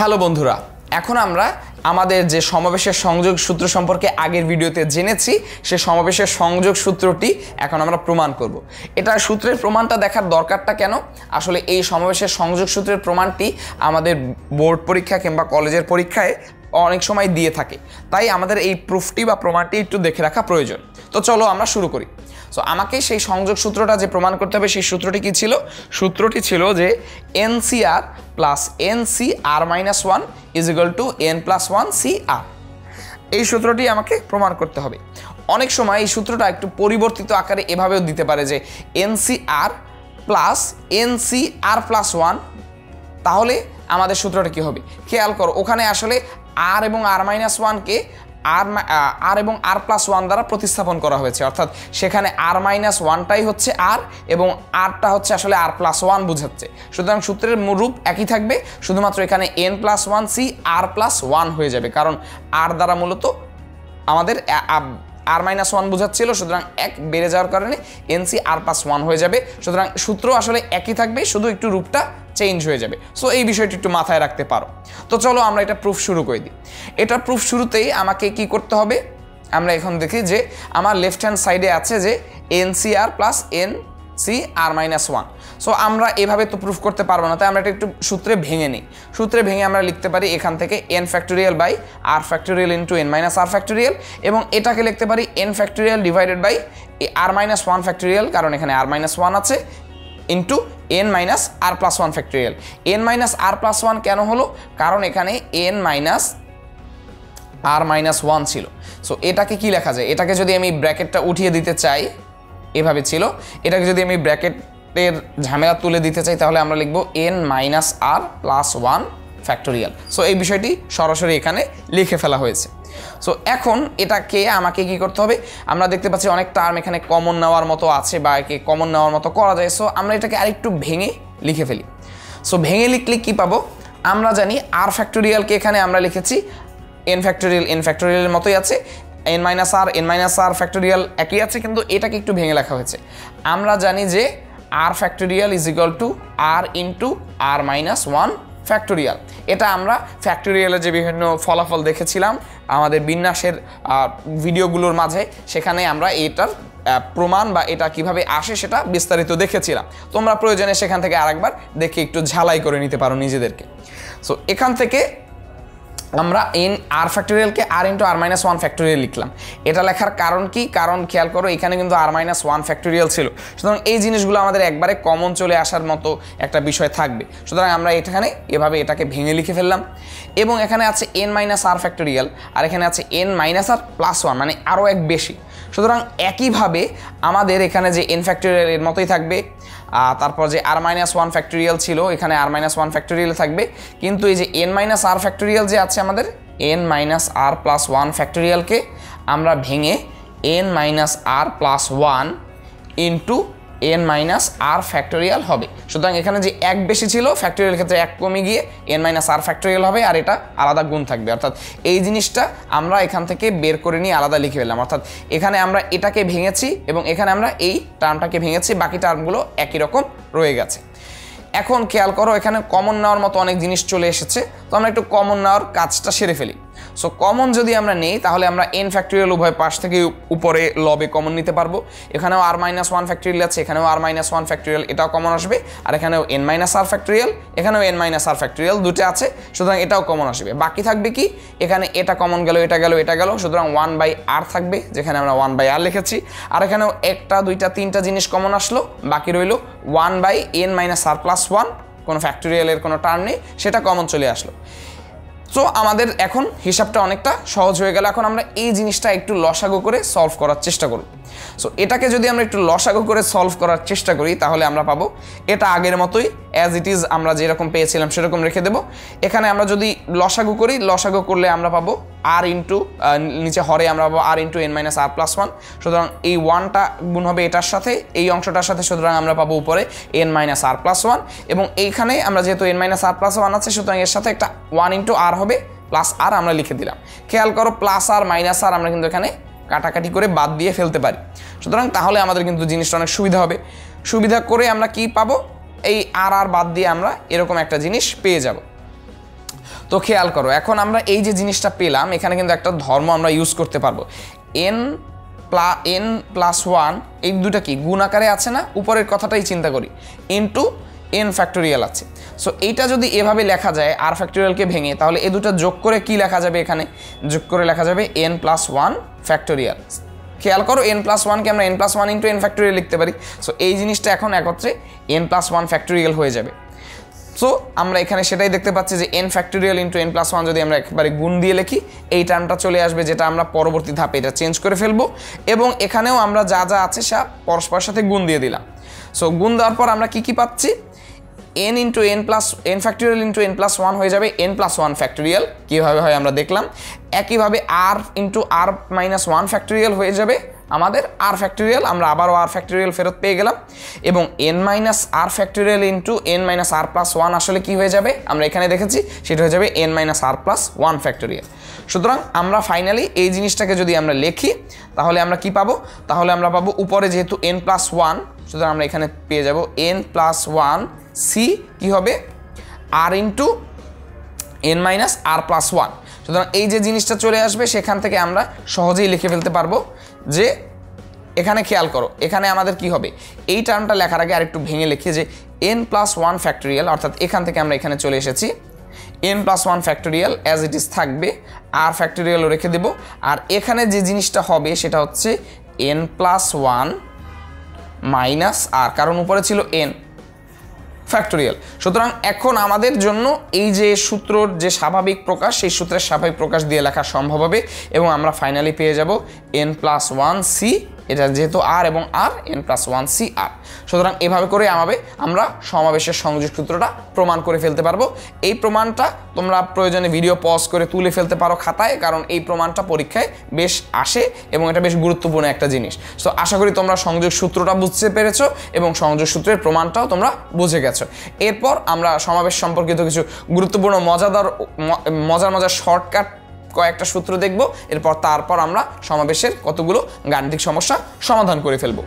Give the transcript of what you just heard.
Hello বন্ধুরা, এখন আমরা আমাদের যে সমাবেশের সংযোগ সূত্র সম্পর্কে আগের ভিডিওতে জেনেছি, সে সমাবেশের সংযোগ সূত্রটি এখন আমরা প্রমাণ করব। এটা সূত্রের প্রমাণটা দেখার দরকারটা কেন? আসলে এই সমাবেশের সংযোগ সূত্রের প্রমাণটি আমাদের বোর্ড পরীক্ষা কিংবা কলেজের পরীক্ষায় অনেক সময় দিয়ে থাকে। তাই আমাদের এই প্রুফটি বা প্রমাণটি একটু দেখে রাখা প্রয়োজন। তো চলো আমরা শুরু করি। সো আমাকে সেই সংযোগ সূত্রটা যে প্রমাণ করতে হবে, সেই সূত্রটি কি ছিল? সূত্রটি ছিল যে N C R plus N C R minus one is equal to N plus one C R এই সূত্রটি আমাকে প্রমাণ করতে হবে। অনেক সময় এই সূত্রটা একটু পরিবর্তিত আকারে এভাবেও দিতে পারে যে N C R plus N C R plus one তাহলে আমাদের সূত্রটা কি হবে? খেয়াল করো, ওখানে আসলে আর এবং আর মাইনাস ওয়ানকে আর আর এবং আর প্লাস ওয়ান দ্বারা প্রতিস্থাপন করা হয়েছে। অর্থাৎ সেখানে আর মাইনাস ওয়ানটাই হচ্ছে আর এবং আরটা হচ্ছে আসলে আর প্লাস ওয়ান বুঝাচ্ছে। সুতরাং সূত্রের রূপ একই থাকবে, শুধুমাত্র এখানে N plus one C R plus one হয়ে যাবে। কারণ আর দ্বারা মূলত আমাদের আর মাইনাস ওয়ান বোঝাচ্ছিল, সুতরাং এক বেড়ে যাওয়ার কারণে এনসি আর প্লাস ওয়ান হয়ে যাবে। সুতরাং সূত্র আসলে একই থাকবে, শুধু একটু রূপটা চেঞ্জ হয়ে যাবে। সো এই বিষয়টি একটু মাথায় রাখতে পারো। তো চলো আমরা এটা প্রুফ শুরু করে দিই। এটা প্রুফ শুরুতেই আমাকে কি করতে হবে? আমরা এখন দেখি যে আমার লেফট হ্যান্ড সাইডে আছে যে NCR plus N C, R minus one. So আমরা এভাবে তো প্রুফ করতে পারব না, তাই আমরা এটা একটু সূত্রে ভেঙে নিই। সূত্রে ভেঙে আমরা লিখতে পারি এখান থেকে N factorial by R factorial into N minus R factorial এবং এটাকে লিখতে পারি N factorial divided by R minus one factorial কারণ এখানে আর মাইনাস ওয়ান আছে into N minus R plus one factorial N minus R plus one কেন হলো? কারণ এখানে N minus R minus one ছিল। সো এটাকে কি লেখা যায়? এটাকে যদি আমি ব্র্যাকেটটা উঠিয়ে দিতে চাই এভাবে ছিল। এটাকে যদি আমি ব্র্যাকেটের ঝামেলা তুলে দিতে চাই, তাহলে আমরা লিখব N minus R plus one factorial so এই বিষয়টি সরাসরি এখানে লিখে ফেলা হয়েছে। সো এখন এটাকে আমাকে কি করতে হবে? আমরা দেখতে পাচ্ছি অনেক টার্ম এখানে কমন নেওয়ার মতো আছে বা একে কমন নেওয়ার মতো করা যায়। সো আমরা এটাকে আরেকটু ভেঙে লিখে ফেলি। সো ভেঙে লিখলে কি পাবো? আমরা জানি আর ফ্যাক্টোরিয়ালকে এখানে আমরা লিখেছি। এন ফ্যাক্টোরিয়াল এন ফ্যাক্টোরিয়ালের মতোই আছে। N minus R N minus R factorial একই আছে, কিন্তু এটাকে একটু ভেঙে লেখা হয়েছে। আমরা জানি যে R factorial is equal to R into R minus one factorial এটা আমরা ফ্যাক্টোরিয়ালের যে বিভিন্ন ফলাফল দেখেছিলাম, আমাদের বিন্যাসের ভিডিওগুলোর মাঝে, সেখানে আমরা এটার প্রমাণ বা এটা কীভাবে আসে সেটা বিস্তারিত দেখেছিলাম। তোমরা প্রয়োজনে সেখান থেকে আরেকবার দেখে একটু ঝালাই করে নিতে পারো নিজেদেরকে। সো এখান থেকে আমরা N R ফ্যাক্টোরিয়ালকে R into R minus one factorial লিখলাম। এটা লেখার কারণ কি? কারণ খেয়াল করো, এখানে কিন্তু আর মাইনাস ওয়ান ফ্যাক্টোরিয়াল ছিল। সুতরাং এই জিনিসগুলো আমাদের একবারে কমন চলে আসার মতো একটা বিষয় থাকবে। সুতরাং আমরা এখানে এভাবে এটাকে ভেঙে লিখে ফেললাম। এবং এখানে আছে এন মাইনাস আর ফ্যাক্টোরিয়াল আর এখানে আছে N minus R plus one মানে আরও এক বেশি। সুতরাং একইভাবে আমাদের এখানে যে এন ফ্যাক্টোরিয়াল এর মতোই থাকবে। তারপর যে আর মাইনাস ওয়ান ফ্যাক্টোরিয়াল ছিল, এখানে আর মাইনাস ওয়ান ফ্যাক্টোরিয়াল থাকবে। কিন্তু এই যে এন মাইনাস আর ফ্যাক্টোরিয়াল যে আছে আমাদের N minus R plus one ফ্যাক্টোরিয়ালকে আমরা ভেঙে N minus R plus one into N minus R factorial হবে। সুতরাং এখানে যে এক বেশি ছিল ফ্যাক্টোরিয়াল ক্ষেত্রে এক কমে গিয়ে এন মাইনাস আর ফ্যাক্টোরিয়াল হবে আর এটা আলাদা গুণ থাকবে। অর্থাৎ এই জিনিসটা আমরা এখান থেকে বের করে নিয়ে আলাদা লিখে ফেললাম। অর্থাৎ এখানে আমরা এটাকে ভেঙেছি এবং এখানে আমরা এই টার্মটাকে ভেঙেছি, বাকি টার্মগুলো একই রকম রয়ে গেছে। এখন খেয়াল করো, এখানে কমন নেওয়ার মতো অনেক জিনিস চলে এসেছে। তো আমরা একটু কমন নেওয়ার কাজটা সেরে ফেলি। সো কমন যদি আমরা নেই, তাহলে আমরা এন ফ্যাক্টরিয়াল উভয় পাশ থেকে উপরে লবে কমন নিতে পারব। এখানেও আর মাইনাস ওয়ান ফ্যাক্টোরিয়াল আছে, এখানেও আর মাইনাস ওয়ান ফ্যাক্টরিয়াল এটাও কমন আসবে। আর এখানেও এন মাইনাস আর ফ্যাক্টরিয়াল এখানেও এন মাইনাস আর ফ্যাক্টরিয়াল দুটো আছে, সুতরাং এটাও কমন আসবে। বাকি থাকবে কি? এখানে এটা কমন গেল, এটা গেল এটা গেল, সুতরাং ওয়ান বাই আর থাকবে, যেখানে আমরা ওয়ান বাই আর লিখেছি। আর এখানেও একটা, দুইটা, তিনটা জিনিস কমন আসলো, বাকি রইল one by N minus R plus one কোনো ফ্যাক্টোরিয়ালের কোনো টার্ম নেই, সেটা কমন চলে আসলো। সো আমাদের এখন হিসাবটা অনেকটা সহজ হয়ে গেল। এখন আমরা এই জিনিসটা একটু লসাগো করে সলভ করার চেষ্টা করব। সো এটাকে যদি আমরা একটু লসাগো করে সলভ করার চেষ্টা করি, তাহলে আমরা পাবো এটা আগের মতোই অ্যাজ ইট ইজ আমরা যেরকম পেয়েছিলাম সেরকম রেখে দেবো। এখানে আমরা যদি লসাগু করি, লসাগু করলে আমরা পাবো আর ইন্টু নিচে হরে আমরা পাবো R into N minus R plus one সুতরাং এই ওয়ানটা গুণ হবে এটার সাথে, এই অংশটার সাথে সুতরাং আমরা পাবো উপরে N minus R plus one এবং এইখানে আমরা যেহেতু N minus R plus one আছে, সুতরাং এর সাথে একটা ওয়ান ইন্টু আর হবে প্লাস আর আমরা লিখে দিলাম। খেয়াল করো প্লাস আর মাইনাস আর আমরা কিন্তু এখানে কাটাকাটি করে বাদ দিয়ে ফেলতে পারি। সুতরাং তাহলে আমাদের কিন্তু জিনিসটা অনেক সুবিধা হবে। সুবিধা করে আমরা কি পাবো? এই আর আর বাদ দিয়ে আমরা এরকম একটা জিনিস পেয়ে যাব। তো খেয়াল করো, এখন আমরা এই যে জিনিসটা পেলাম, এখানে কিন্তু একটা ধর্ম আমরা ইউজ করতে পারব। এন প্লা এন প্লাস ওয়ান এই দুটা কি? গুণ আকারে আছে না? উপরের কথাটাই চিন্তা করি। এন টু এন ফ্যাক্টোরিয়াল আছে। সো এইটা যদি এভাবে লেখা যায় আর ফ্যাক্টোরিয়ালকে ভেঙে, তাহলে এ দুটো যোগ করে কি লেখা যাবে এখানে? যোগ করে লেখা যাবে এন প্লাস ওয়ান ফ্যাক্টোরিয়াল খেয়াল করো এন প্লাস ওয়ানকে আমরা n plus one into n factorial লিখতে পারি। সো এই জিনিসটা এখন একত্রে এন প্লাস ওয়ান ফ্যাক্টোরিয়াল হয়ে যাবে। সো আমরা এখানে সেটাই দেখতে পাচ্ছি যে n factorial into n plus one যদি আমরা একবারে গুণ দিয়ে লিখি, এই টার্মটা চলে আসবে যেটা আমরা পরবর্তী ধাপে এটা চেঞ্জ করে ফেলব এবং এখানেও আমরা যা যা আছে সব পরস্পরের সাথে গুণ দিয়ে দিলাম। সো গুণ দেওয়ার পর আমরা কি কি পাচ্ছি? N into n plus n factorial into n plus one হয়ে যাবে এন প্লাস ওয়ান ফ্যাক্টোরিয়াল কীভাবে হয় আমরা দেখলাম। একইভাবে r into r minus one factorial হয়ে যাবে আমাদের আর ফ্যাক্টোরিয়াল আমরা আবারও আর ফ্যাক্টোরিয়াল ফেরত পেয়ে গেলাম। এবং n minus r factorial into n minus r plus one আসলে কী হয়ে যাবে? আমরা এখানে দেখেছি, সেটা হয়ে যাবে n minus r plus one factorial সুতরাং আমরা ফাইনালি এই জিনিসটাকে যদি আমরা লিখি, তাহলে আমরা কি পাবো? তাহলে আমরা পাবো উপরে যেহেতু এন প্লাস ওয়ান সুতরাং আমরা এখানে পেয়ে যাব এন প্লাস ওয়ান সি কী হবে? R into n minus r plus one সুতরাং এই যে জিনিসটা চলে আসবে, সেখান থেকে আমরা সহজেই লিখে ফেলতে পারব যে এখানে খেয়াল করো, এখানে আমাদের কি হবে? এই টার্মটা লেখার আগে আরেকটু ভেঙে লিখি যে এন প্লাস ওয়ান ফ্যাক্টোরিয়াল অর্থাৎ এখান থেকে আমরা এখানে চলে এসেছি। N plus one factorial as it is থাকবে আর ফ্যাক্টোরিয়ালও রেখে দেব। আর এখানে যে জিনিসটা হবে, সেটা হচ্ছে n plus one minus r কারণ উপরে ছিল এন ফ্যাক্টোরিয়াল সুতরাং এখন আমাদের জন্য এই যে সূত্রর যে স্বাভাবিক প্রকাশ সেই সূত্রের স্বাভাবিক প্রকাশ দিয়ে লেখা সম্ভব হবে এবং আমরা ফাইনালি পেয়ে যাব এন প্লাস ওয়ান সি এটা যেহেতু আর এবং r n plus one C r সুতরাং এভাবে করে আমাদের আমরা সমাবেশের সংযোগ সূত্রটা প্রমাণ করে ফেলতে পারব। এই প্রমাণটা তোমরা প্রয়োজনে ভিডিও পজ করে তুলে ফেলতে পারো খাতায়, কারণ এই প্রমাণটা পরীক্ষায় বেশ আসে এবং এটা বেশ গুরুত্বপূর্ণ একটা জিনিস। তো আশা করি তোমরা সংযোগ সূত্রটা বুঝতে পেরেছ এবং সংযোগ সূত্রের প্রমাণটাও তোমরা বুঝে গেছো। এরপর আমরা সমাবেশ সম্পর্কিত কিছু গুরুত্বপূর্ণ, মজাদার মজার মজার শর্টকাট কয়েকটা সূত্র দেখব এরপর তারপর আমরা সমাবেশের কতগুলো গাণিতিক সমস্যা সমাধান করে ফেলব।